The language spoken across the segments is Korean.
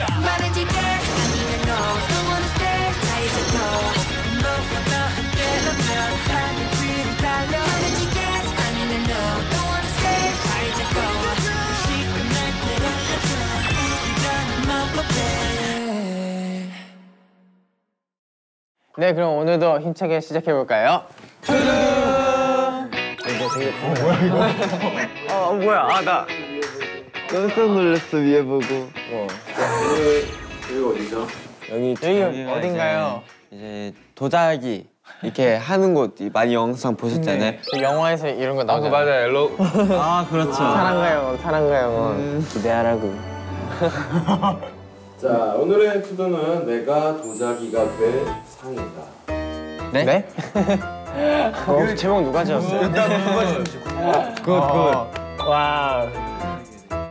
말해줄게 아니면 no Don't wanna stay. 나에서 go 너와 나 함께라면 하늘 위로 달려 말해줄게 아니면 no Don't wanna stay. 나에서 go 시간 날 때려줘 우리라는 마법에. 네, 그럼 오늘도 힘차게 시작해 볼까요? 어 뭐야 아나 깜짝 놀랐어 위에 보고 여기 여기가 어딘가요? 이제 도자기 이렇게 하는 곳 많이 영상 보셨잖아요. 그 영화에서 이런 거 나오잖아요. 맞아 엘로 아 그렇죠. 사랑과 영원, 사랑과 영원. 기대하라고. 자 오늘의 투도는 내가 도자기가 될 상이다. 네? 네? 어, 제목 누가 지었어요? Good, good. 와.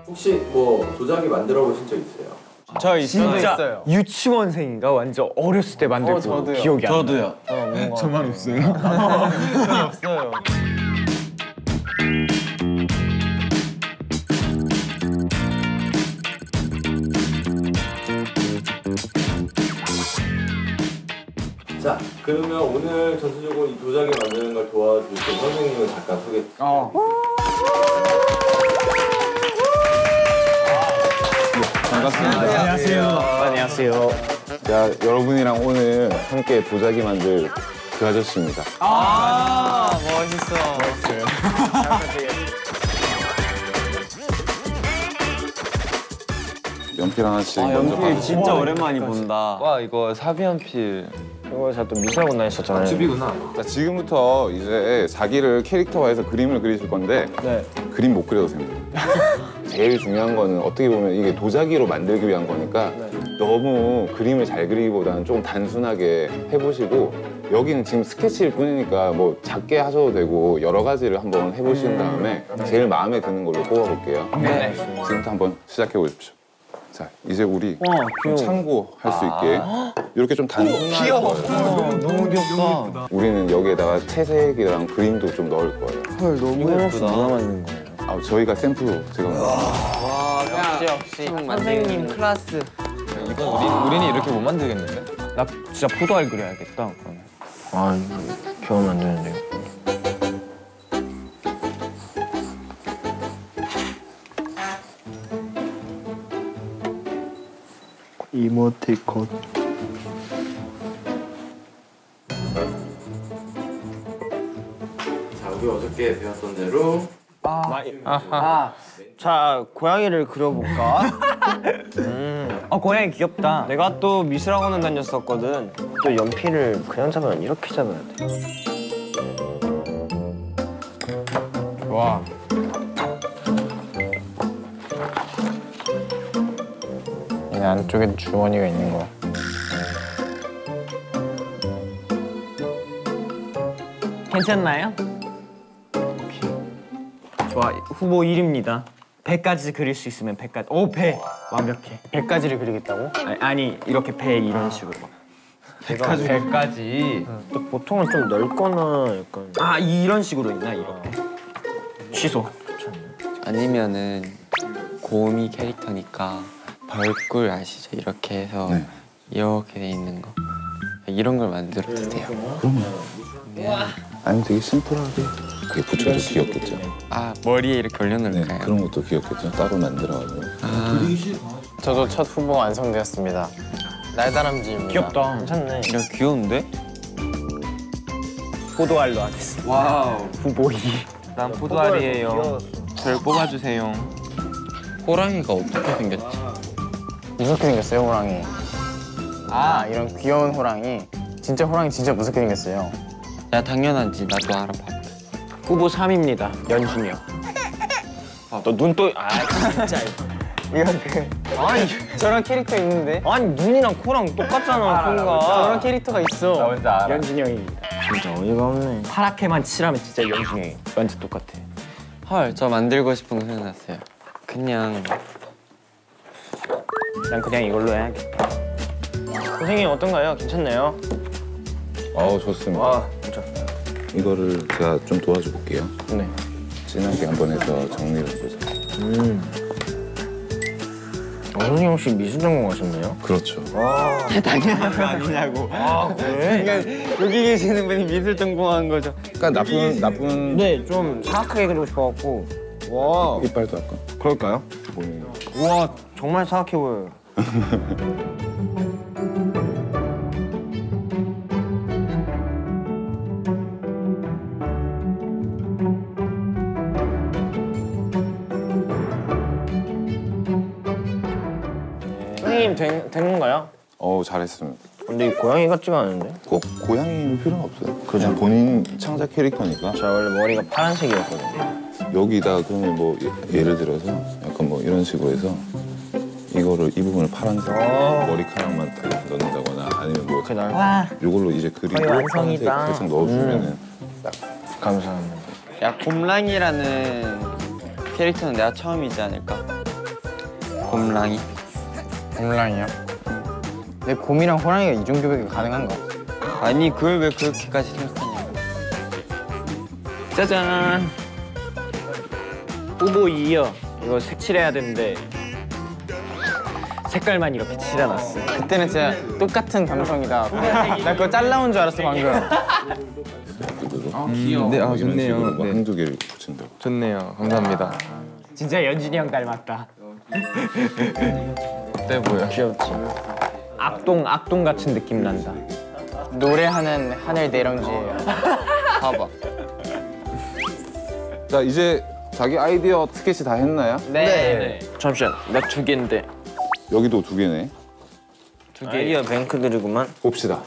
혹시 뭐 도자기 만들어 보신 적 있어요? 저 있어요. 진짜 있어요. 유치원생인가 완전 어렸을 때 만들고 어, 저도요. 기억이 안 나. 저도요. 저만 없어요. 없어요. 자 그러면 오늘 전체적으로 이 도자기 만드는 걸 도와주실 선생님을 잠깐 소개. 어. 반갑습니다. 안녕하세요. 자, 여러분이랑 오늘 함께 도자기 만들 그 아저씨입니다. 아, 멋있어. 연필 하나씩 아, 먼저 연필. 진짜 오랜만에 본다. 와 이거 사비연필 이거 제가 또 미술학원 다녔었잖아요. 집이구나. 자, 지금부터 이제 자기를 캐릭터화해서 그림을 그리실 건데 네. 그림 못 그려도 됩니다. 제일 중요한 거는 어떻게 보면 이게 도자기로 만들기 위한 거니까 너무 그림을 잘 그리기보다는 조금 단순하게 해보시고 여기는 지금 스케치일 뿐이니까 뭐 작게 하셔도 되고 여러 가지를 한번 해보신 다음에 제일 마음에 드는 걸로 뽑아볼게요. 네. 지금부터 한번 시작해 보십시오. 자, 이제 우리 와좀 참고할 수 있게 이렇게 좀 단순하게 귀여워. 너무 귀엽다. 우리는 여기에다가 채색이랑 그림도 좀 넣을 거예요. 헐 너무 예쁘다. 누가 만든 거예요? 아, 저희가 샘플로 제가 와 역시, 역시. 선생님 클래스. 이건 우리 우리는 이렇게 못 만들겠는데? 나 진짜 포도알 그려야겠다. 그러면. 아 이거 안 되는데요. 이모티콘. 자 우리 어저께 배웠던 대로 아, 자 고양이를 그려볼까? 음. 어 고양이 귀엽다. 내가 또 미술학원을 다녔었거든. 또 연필을 그냥 잡으면 이렇게 잡아야 돼. 와. 이 안쪽에 주머니가 있는 거. 괜찮나요? 후보 1입니다. 100까지 그릴 수 있으면 100까지. 오 100. 완벽해. 100가지를 그리겠다고? 아니, 아니 이렇게 배 이런 식으로. 100까지 100까지 또 보통은 좀 넓거나 약간. 아 이런 식으로 있나 이렇게. 취소. 아니면은 고미 캐릭터니까 벌꿀 아시죠? 이렇게 해서 네. 이렇게 돼 있는 거 이런 걸 만들어도 돼요. 아니 되게 심플하게 그게 붙여도 귀엽겠죠. 아 머리에 이렇게 네, 올려놓을까요? 그런 것도 귀엽겠죠. 따로 만들어가지고. 아 저도 첫 후보가 완성되었습니다. 날다람쥐입니다. 귀엽다. 괜찮네. 이거 귀여운데? 포도알로 하겠습니다. Wow 후보 2. 난 포도알이에요 절 뽑아주세요 호랑이가 어떻게 생겼지? 무섭게 생겼어요, 호랑이. 아, 이런 귀여운 호랑이. 진짜 호랑이 진짜 무섭게 생겼어요. 야 당연하지 나도 알아봐. 후보 3입니다. 연준이 형. 너눈 또, 아, 진짜. 그 아니 저런 캐릭터 있는데 아니, 눈이랑 코랑 똑같잖아, 저런 코가. 캐릭터가 있어. 뭔지 알아 연준이 형입니다. 진짜 어이가 없네. 파랗게만 칠하면 진짜 연준이 형이 완전 똑같아. 헐 저 만들고 싶은 거 생각났어요. 그냥 난 그냥 이걸로 해야겠다. 선생님 어떤가요? 괜찮나요? 아우 좋습니다. 아, 진짜. 이거를 제가 좀 도와줘 볼게요. 네. 진하게 한번 해서 정리를 해보자. 선생님 혹시 미술 전공 하셨나요? 그렇죠. 당연한 거 아니냐고. 아 그래? 그러니까 여기 계시는 분이 미술 전공한 거죠. 그러니까 나쁜 나쁜 네, 좀 사악하게 그리고 싶어갖고. 와, 이빨도 할까? 그럴까요? 보이는 거. 우와, 정말 사악해 보여요. 선생님 된, 된 건가요? 어 잘했습니다. 근데 이 고양이 같지가 않은데? 꼭 고양이 필요는 없어요. 그냥 본인 창작 캐릭터니까 저 원래 머리가 파란색이었거든요. 여기다 그러면 뭐 예- 예를 들어서 약간 뭐 이런 식으로 해서 이거를 이 부분을 파란색 머리카락만 딱 넣는다거나 아니면 뭐 그날 이걸로 이제 그리고 파란색. 살짝 넣어주면은 딱 감사합니다. 야 곰랑이라는 캐릭터는 내가 처음이지 않을까? 곰랑이. 곰랑이요? 근데 곰이랑 호랑이가 이중교배가 가능한가? 아니 그걸 왜 그렇게까지 생각하냐? 짜잔. 후보 2요. 이거 색칠해야 되는데 색깔만 이렇게 칠해놨어. 그때는 진짜 똑같은 감성이다. 나 그거 잘라온 줄 알았어 방금. 귀여워. 네, 아, 뭐 이런 좋네요. 식으로 뭐 네. 한두 개를 붙인다고. 좋네요. 감사합니다. 진짜 연준이 형 닮았다. 어때 보여? 귀엽지. 악동 악동 같은 느낌 난다. 노래하는 하늘 내령지예요. 봐봐. 자 이제 자기 아이디어 스케치 다 했나요? 네. 잠시만, 나 두 개인데. 여기도 두 개네. 두 개. 아이디어 뱅크들이구만. 봅시다.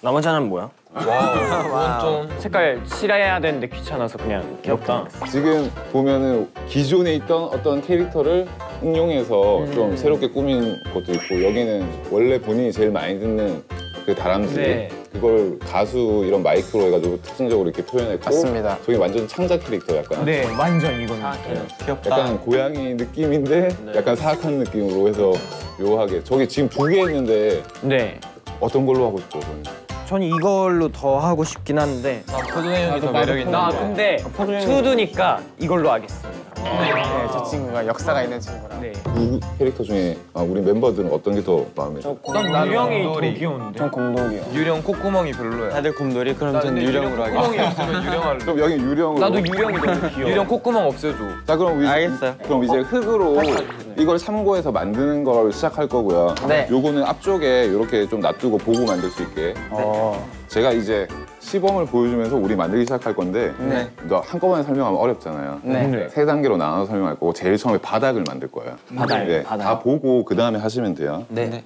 나머지 하나는 뭐야? 그건 좀 색깔 칠해야 되는데 귀찮아서 그냥 귀엽다. 지금 보면은 기존에 있던 어떤 캐릭터를 응용해서 음. 좀 새롭게 꾸민 것도 있고 여기는 원래 본인이 제일 많이 듣는 그 다람쥐 네. 그걸 가수 이런 마이크로 해가지고 특징적으로 이렇게 표현했고 맞습니다. 저기 완전 창작 캐릭터 약간 네, 완전 이건. 약간 고양이 느낌인데 네. 약간 사악한 느낌으로 해서 묘하게 저기 지금 두개 했는데 네. 어떤 걸로 하고 싶어? 저는? 전 이걸로 더 하고 싶긴 한데. 포도 형이 더 매력 있는 나데 근데 투두니까 이걸로 하겠습니다. 네, 저 친구가 역사가 있는 친구라. 네. 두 캐릭터 중에 아, 우리 멤버들은 어떤 게 더 마음에 들어? 난 유령이 더. 귀여운데. 전 곰돌이요. 유령 콧구멍이 별로야. 다들 곰돌이? 그럼 전 유령으로 하겠습니다. 콧구멍이 없으면 유령할래. 그럼 여기 유령으로 나도 유령이 너무 귀여워. 유령 콧구멍 없애줘. 자 그럼 이제 알겠어요. 그럼 이제 흙으로 이걸 참고해서 만드는 걸 시작할 거고요. 네. 요거는 앞쪽에 이렇게 좀 놔두고 보고 만들 수 있게. 어. 제가 이제 시범을 보여주면서 우리 만들기 시작할 건데 네. 너 한꺼번에 설명하면 어렵잖아요. 네. 세 단계로 나눠서 설명할 거고 제일 처음에 바닥을 만들 거예요. 바닥, 네, 바닥. 다 보고 그 다음에 하시면 돼요. 네.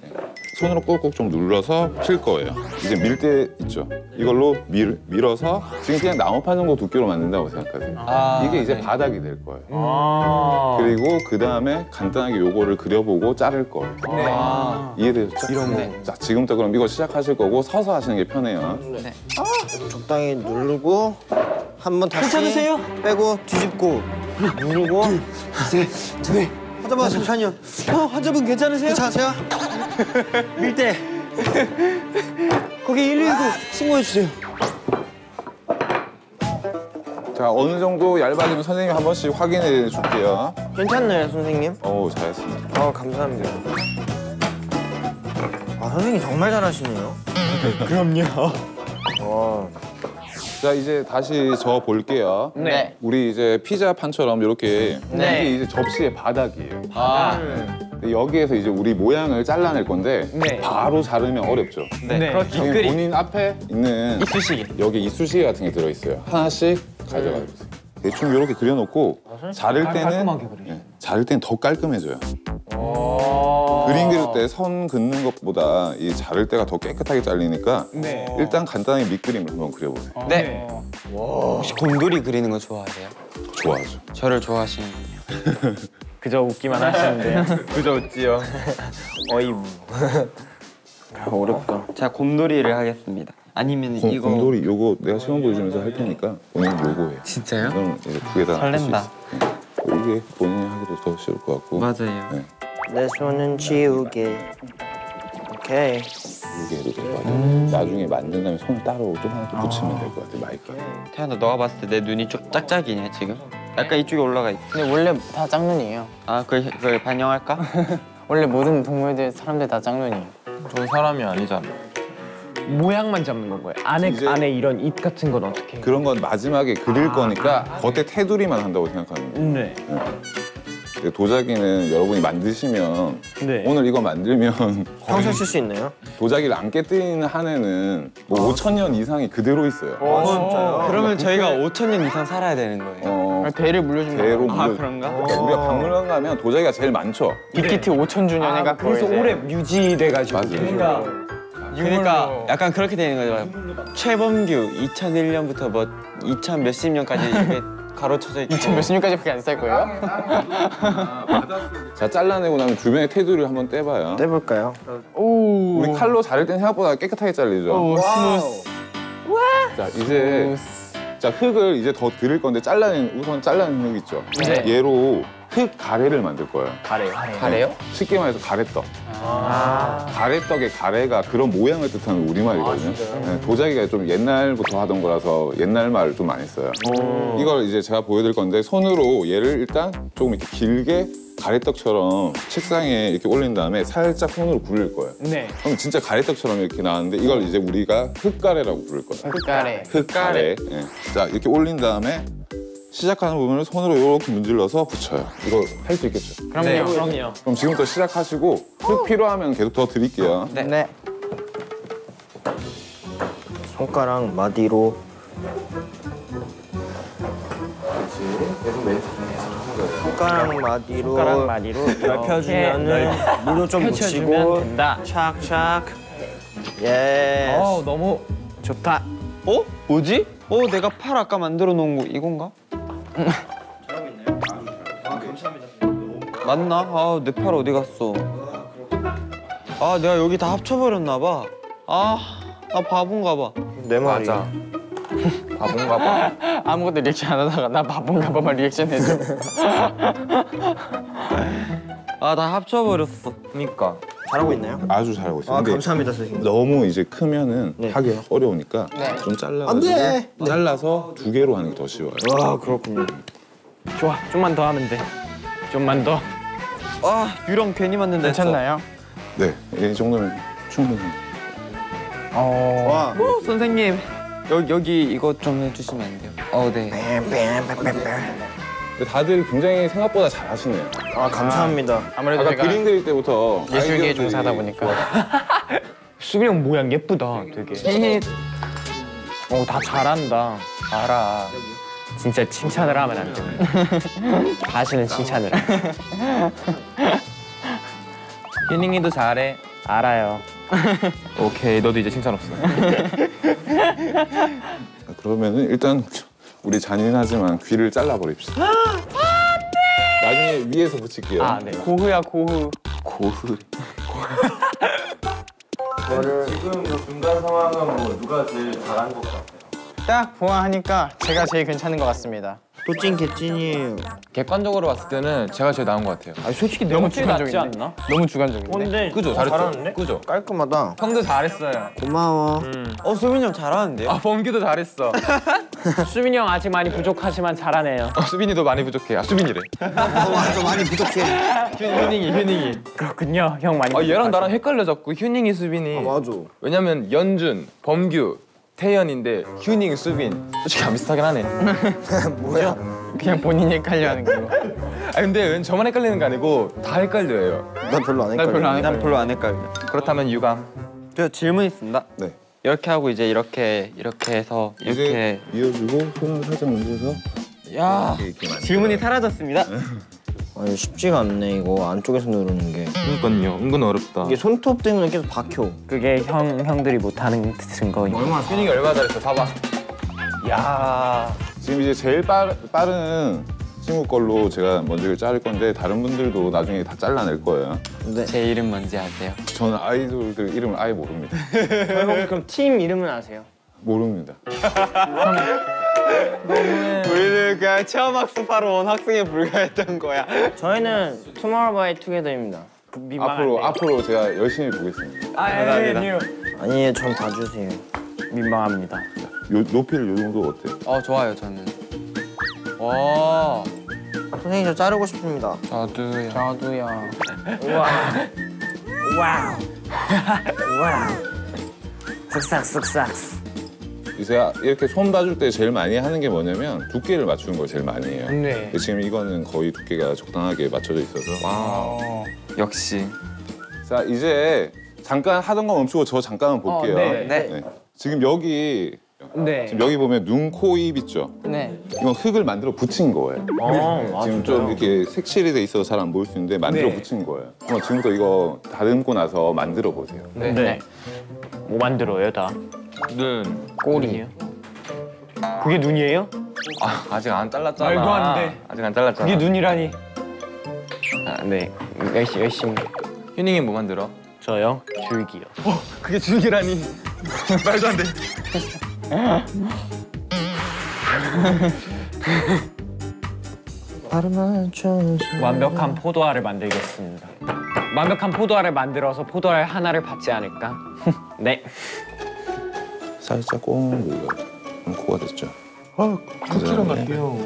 손으로 꾹꾹 좀 눌러서 필 거예요. 이제 밀 때 있죠. 이걸로 밀, 밀어서 지금 그냥 나무판 정도 두께로 만든다고 생각하세요. 아, 이게 이제 네. 바닥이 될 거예요. 아. 그리고 그 다음에 간단하게 요거를 그려보고 자를 거예요. 아. 이해되셨죠? 이런 거. 자, 지금부터 그럼 이거 시작하실 거고 서서 하시는 게 편해요. 적당히 누르고 한번 다시 괜찮으세요? 빼고 뒤집고 누르고 셋넷 환자분 잠시만요 어, 환자분 괜찮으세요? 괜찮으세요? 밀대 거기 119 신고해 주세요 자, 어느 정도 얇아지면 선생님 한 번씩 확인해 줄게요. 괜찮나요 선생님? 어우, 잘했습니다. 어 감사합니다 아 선생님 정말 잘하시네요 자, 이제 다시 저 볼게요. 네. 우리 이제 피자 판처럼 이렇게 네. 이게 이제 접시의 바닥이에요. 아. 여기에서 이제 우리 모양을 잘라낼 건데 네. 바로 자르면 어렵죠. 네, 지금 본인 앞에 있는 이쑤시개 여기 이쑤시개 같은 게 들어있어요. 하나씩 가져가 주세요. 대충 이렇게 그려놓고 자를 때는. 네, 자를 때는 더 깔끔해져요. 그림 그릴 때 선 긋는 것보다 이 자를 때가 더 깨끗하게 잘리니까 네. 일단 간단하게 밑그림을 한번 그려보세요. 네. 혹시 곰돌이 그리는 거 좋아하세요? 좋아하죠. 저를 좋아하시는군요. 그저 웃기만 하시는데요 그저 웃지요. 어이 아, 어렵다 자 곰돌이를 하겠습니다. 아니면 곰, 이거 곰돌이 요거 내가 시험 보여주면서 할 테니까 본인 요거 해. 진짜요? 그럼 이제 두개다할수 설렌다. 있어. 네. 이게 본인이 하기도 더 쉬울 것 같고 맞아요. 네. 내 손은 지우개 오케이 이게 이렇게 맞아. 나중에 만든 다음에 손을 따로 좀 하나 더 붙이면 될 것 같아 마이크. 태연아 너가 봤을 때 내 눈이 좀 짝짝이냐 지금? 약간 이쪽에 올라가 있. 근데 원래 다 짝눈이에요. 아 그걸 그걸 반영할까? 원래 모든 동물들 사람들 다 짝눈이에요. 전 사람이 아니잖아. 모양만 잡는 건가요? 안에 이제- 안에 이런 입 같은 건 어떻게? 해요? 그런 건 마지막에 그릴 거니까 겉에 테두리만 한다고 생각하는 거예요. 네. 근데 도자기는 여러분이 만드시면 네. 오늘 이거 만들면 평생 쓸 수 있나요? 도자기를 안 깨뜨리는 한 해는 뭐 5천 년 이상이 그대로 있어요. 아 진짜요? 그러면 저희가 5천 년 이상 살아야 되는 거예요. 어, 대를 물려준 대로 거예요. 물려. 아 그런가? 그러니까 우리가 박물관 가면 도자기가 제일 많죠. 빅히트 5천 주년회가 아, 그래서 오래 유지돼가지고. 맞아요. 그러니까 그러니까 약간 그렇게 되는 거죠. 최범규 2001년부터 뭐 2000 몇십 년까지 이게 괄호쳐져 있고 2000 몇십 년까지 밖에 안 살 거예요? 자 잘라내고 나면 주변에 테두리를 한번 떼봐요. 떼볼까요? 오. 우리 칼로 자를 땐 생각보다 깨끗하게 잘리죠. 오 Smooth. 자 이제 자 흙을 이제 더 드릴 건데 잘라낸 우선 잘라낸 흙 있죠. 네. 얘로 흙 가래를 만들 거예요. 가래요. 가래요? 쉽게 말해서 가래떡. 가래떡의 가래가 그런 모양을 뜻하는 우리말이거든요. 네, 도자기가 좀 옛날부터 하던 거라서 옛날 말을 좀 많이 써요. 이걸 이제 제가 보여드릴 건데 손으로 얘를 일단 조금 이렇게 길게 가래떡처럼 책상에 이렇게 올린 다음에 살짝 손으로 굴릴 거예요. 네. 그럼 진짜 가래떡처럼 이렇게 나왔는데 이걸 이제 우리가 흙가래라고 부를 거예요. 흑가래. 흙가래. 예. 자 이렇게 올린 다음에 시작하는 부분을 손으로 이렇게 문질러서 붙여요. 이거 할 수 있겠죠? 그럼요. 네, 그럼요. 그럼 지금부터 시작하시고 흙 필요하면 계속 더 드릴게요. 네. 손가락 마디로 손가락 마디로 손가락 마디로 넓혀주면은 물도 좀 펼쳐주면 묻히고 된다. 착착 yes 어 너무 좋다. 어? 뭐지? 어 내가 팔 아까 만들어 놓은 거 이건가? 맞나? 아 내 팔 어디 갔어? 아 내가 여기 다 합쳐버렸나 봐. 아 나 바본가 봐. 내 말이 맞아. 바본가 봐. 아무것도 리액션 안 하다가 나 바본가 봐만 리액션 해줘. 아 나 합쳐버렸어. 그니까. 잘하고 있나요? 아주 잘하고 있어요. 아 근데 감사합니다 선생님 너무 이제 크면은 네. 하기 어려우니까 네. 좀 잘라가지고 안 돼! 잘라서 두 개로 하는 게 더 쉬워요. 와 그렇군요 좋아 좀만 더 하면 돼. 좀만 더. 아 유령 괜히 만든다 했어. 괜찮나요? 네, 이 정도면 충분히. 어. 와 어, 선생님 여기 여기 이거 좀 해주시면 안 돼요? 어 네. 다들 굉장히 생각보다 잘 하시네요. 아 감사합니다 아 무래도 아까 제가 그림 그릴 때부터 예술계에 종사하다 보니까. 수빈이 형 모양 예쁘다 되게. 어 다 잘한다. 알아. 진짜 칭찬을 하면 안 돼. 다시는 칭찬을. 휴닝이도 잘해. 알아요. 오케이, 너도 이제 칭찬 없어. 그러면은 일단 우리 잔인하지만 귀를 잘라버립시다. 나중에 위에서 붙일게요. 아 네. 고흐야 고흐. 고흐. 지금 그 중간 상황은 뭐 누가 제일 잘한 것 같아요? 딱 보아하니까 제가 제일 괜찮은 것 같습니다. 또찐 개찐이에요 객관적으로 봤을 때는 제가 제일 나은 것 같아요. 아 솔직히 너무 주관적인데? 않나? 너무 주관적인데. 근데 그죠? 어, 잘했죠? 잘하는데? 그죠? 깔끔하다 형도 잘했어요. 고마워 어 수빈이 형 잘하는데요? 아, 범규도 잘했어. 수빈이 형 아직 많이 부족하지만 잘하네요. 어, 수빈이도 많이 부족해. 아, 수빈이래. 맞아 많이 부족해 휴닝이, 휴닝이. 그렇군요. 형 많이. 아, 얘랑 부족하죠. 나랑 헷갈려 자꾸. 휴닝이, 수빈이. 아 맞아 왜냐면 연준, 범규, 태연인데 휴닝, 수빈. 솔직히 안 비슷하긴 하네. 뭐야? 그냥 본인이 헷갈려 하는 거. 아 근데 왠 저만 헷갈리는 게 아니고 다 헷갈려요. 나 별로 안 헷갈려 난 별로 안 헷갈려. 그렇다면 유감. 저 질문 있습니다. 네. 이렇게 하고 이제 이렇게 이렇게 해서 이렇게 이제 이어주고 손을 살짝 얹어서 야. 질문이 사라졌습니다. 아 이거 쉽지가 않네 이거 안쪽에서 누르는 게 그러니까요. 은근 어렵다. 이게 손톱 때문에 계속 박혀 그게 형 형들이 못하는 증거인. 얼마나 휴닝이 얼마나 잘했어. 봐봐. 야. 지금 이제 제일 빠, 빠른 친구 걸로 제가 먼저 이걸 자를 건데 다른 분들도 나중에 다 잘라낼 거예요. 근데 제 이름 뭔지 아세요? 저는 아이돌들 이름을 아예 모릅니다. 그럼 팀 이름은 아세요? 모릅니다. 우리는 그냥 체험 학습하러 온 학생에 불과했던 거야. 저희는 투모로우바이 투게더입니다 앞으로 앞으로 제가 열심히 보겠습니다. 감사합니다. 아니 전 봐주세요 민망합니다. 요, 높이를 요 정도 어때요? 어 좋아요 저는. 와 선생님 저 자르고 싶습니다 저도요. 저도요. Wow. Wow. 쓱싹 쓱싹. 제가 이렇게 손 봐줄 때 제일 많이 하는 게 뭐냐면 두께를 맞추는 걸 제일 많이 해요. 네. 지금 이거는 거의 두께가 적당하게 맞춰져 있어서. 역시. 자 이제 잠깐 하던 거 멈추고 저 잠깐만 볼게요. 네. 네. 지금 여기 네. 지금 여기 보면 눈, 코, 입 있죠. 네. 이건 흙을 만들어 붙인 거예요. 어, 지금 좀 이렇게 색칠이 돼 있어서 잘 안 보일 수 있는데 만들어 네. 붙인 거예요. 어, 지금부터 이거 다듬고 나서 만들어 보세요. 네. 뭐 만들어요 다? 눈. 꼬리. 그게 눈이에요? 아, 아직 안 잘랐잖아. 말도 안 돼. 아직 안 잘랐잖아. 그게 눈이라니. 아, 네. 열심히 열심히. 휴닝이 뭐 만들어? 저요? 줄기요. 그게 줄기라니. 말도 안 돼. 완벽한 포도알을 만들겠습니다. 완벽한 포도알을 만들어서 포도알 하나를 받지 않을까? 네. 살짝 꽁 눌러요. 그럼 코가 됐죠. 아, 쿠키랑 같아요.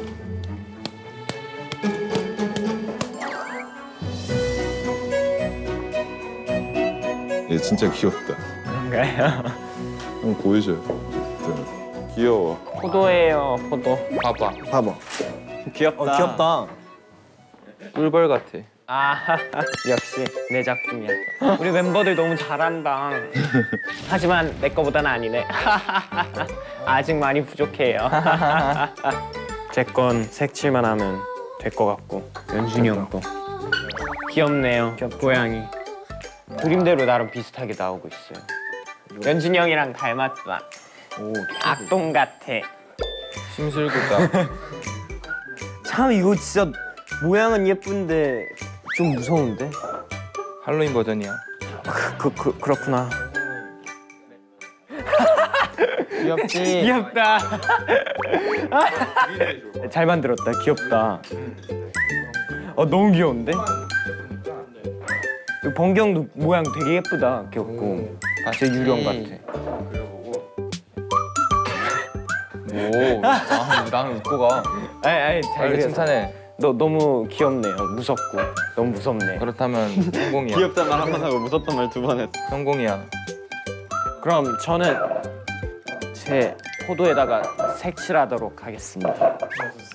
얘 진짜 귀엽다. 그런가요? 한번 보여줘요. 네. 귀여워. 포도예요, 포도. 봐봐. 봐봐. 귀엽다. 어, 귀엽다. 꿀벌 같아. 아, 역시 내 작품이야. 우리 멤버들 너무 잘한다. 하지만 내 거보다는 아니네. 아직 많이 부족해요. 제 건 색칠만 하면 될 것 같고 연준이 형도 귀엽네요. 고양이. 그림대로 나름 비슷하게 나오고 있어요. 연준이 형이랑 닮았다. 오, 악동 같아. 심술궂다. 참 이거 진짜 모양은 예쁜데 좀 무서운데? 할로윈 버전이야. 그, 그 그렇구나. 귀엽지? 귀엽다. 잘 만들었다. 귀엽다. 어 너무 귀여운데? 이 번경도 모양 되게 예쁘다. 귀엽고. 아, 제 유령 같아. 오, 아, 나는 웃고 가. 아이, 아이, 잘. 칭찬해. 너 너무 귀엽네요. 무섭고 너무 무섭네. 그렇다면 성공이야. 귀엽단 말 한 번 하고 무섭단 말 두 번 했어. 성공이야. 그럼 저는 제 포도에다가 색칠하도록 하겠습니다.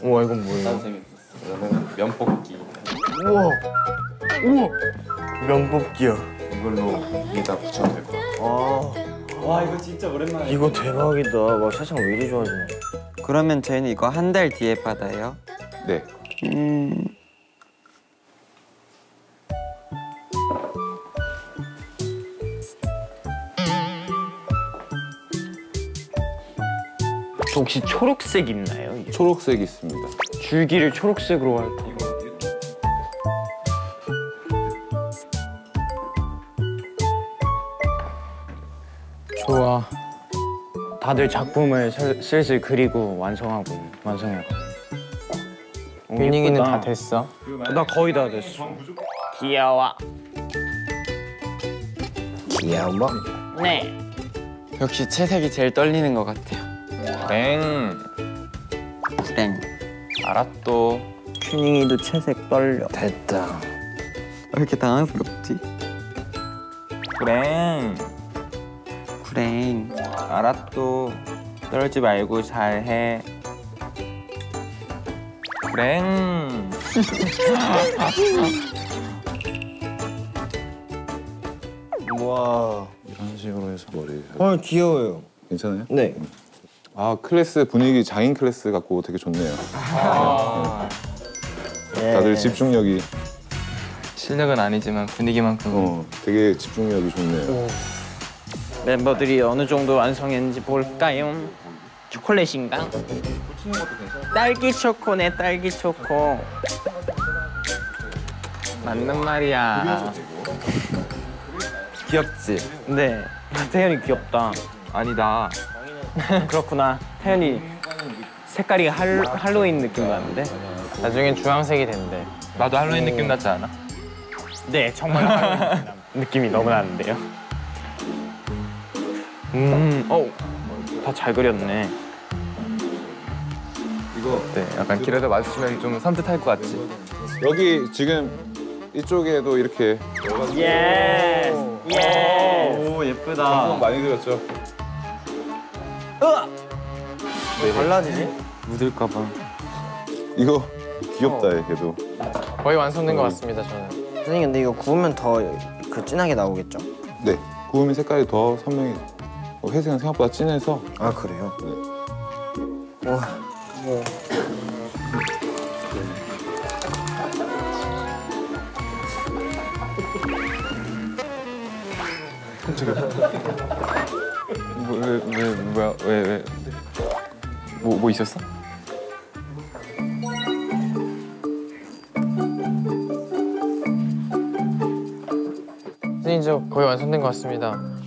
우와 이건 뭐예요? 면뽑기. 명복기요. 이걸로 여기다 붙여도 될것 같아요. 와 이거 진짜 오랜만에. 이거 대박이다. 와 세상 왜 이리 좋아지냐. 그러면 저희는 이거 한 달 뒤에 받아요. 네. 음, 혹시 초록색 있나요? 이게? 초록색 있습니다. 줄기를 초록색으로 할까? 좋아. 다들 작품을 슬- 슬슬 그리고 완성하고 완성해가. 윈닝이는 다 됐어? 나 거의 다 됐어. 귀여워. 귀여워. 네. 역시 채색이 제일 떨리는 것 같아요. 땡. 땡. 알았또. 튜닝이도 채색 떨려. 됐다. 왜 이렇게 당황스럽지? 그래. 구랭. 알았또. 떨지 말고 잘해. 그래. 와. 이런 식으로 해서 머리. 어 귀여워요. 괜찮아요? 네. 아 클래스 분위기 장인 클래스 같고 되게 좋네요. 네. 다들 집중력이 실력은 아니지만 분위기만큼. 어 되게 집중력이 좋네요. 멤버들이 어느 정도 완성했는지 볼까요? 초콜릿인가? 딸기 초코네 딸기 초코. 맞는 말이야. 귀엽지? 네. 태연이 귀엽다. 아니다. 그렇구나. 태연이 색깔이 할, 할로윈 느낌 나는데? 나중엔 주황색이 된대. 나도 할로윈 느낌 났지 않아? 네, 정말 할로윈 느낌이 너무 나는데요. 음, 어, 다 잘 그렸네. 네, 약간 길에다 마주치면 좀 산뜻할 것 같지? 여기 지금 이쪽에도 이렇게 예. 예. 오 예쁘다. 돈 많이 들였죠. 달라지지? 묻을까 봐. 이거 귀엽다 얘도. 거의 완성된 것 같습니다 저는. 선생님 근데 이거 구우면 더 그 진하게 나오겠죠? 네. 구우면 색깔이 더 선명히. 어, 회색은 생각보다 진해서 아 그래요? 네. 와. 왜왜 뭐야 왜 왜? 뭐뭐 있었어? 선생님 저 거의 완성된 것 같습니다.